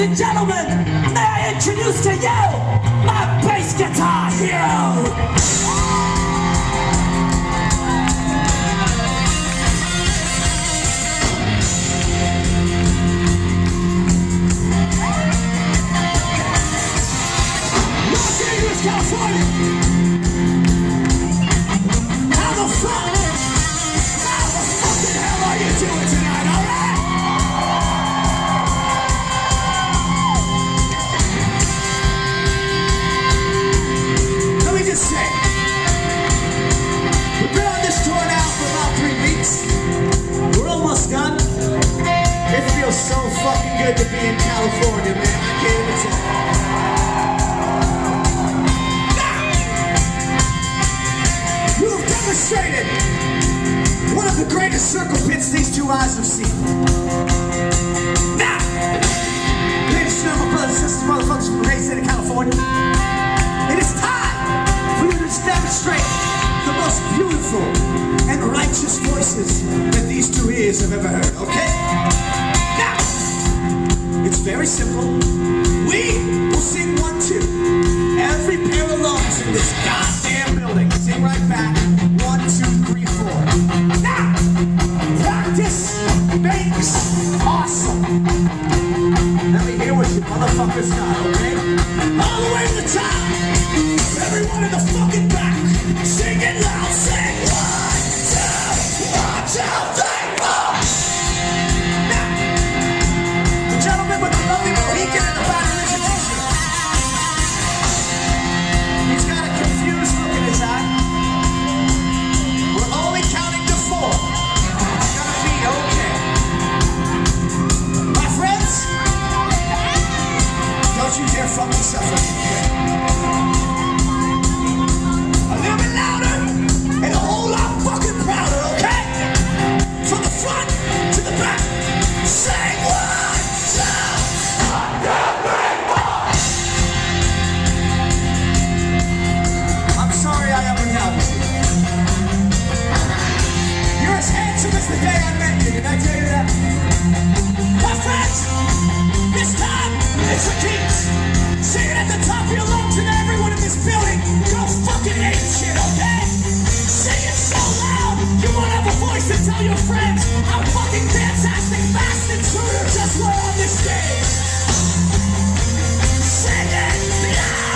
Ladies and gentlemen, may I introduce to you my bass guitar hero. California. Good to be in California, man. I can't even tell. You have demonstrated one of the greatest circle pits these two eyes have seen. Now, ladies and gentlemen, brothers and sisters, motherfuckers from the great state of California, it is time for you to demonstrate the most beautiful and righteous voices that these two ears have ever heard, okay? It's very simple. We will sing one, two. Every pair of lungs in this goddamn building. Sing right back. One, two, three, four. Now, practice makes awesome. Let me hear what you motherfuckers got, okay? All the way to the top. Everyone in the fucking Please, sing it at the top of your lungs everyone in this building fucking shit, okay? Sing it so loud, you want to have a voice to tell your friends how fucking fantastic, fast, and shooter just were on this stage. Sing it, yeah!